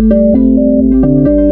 Música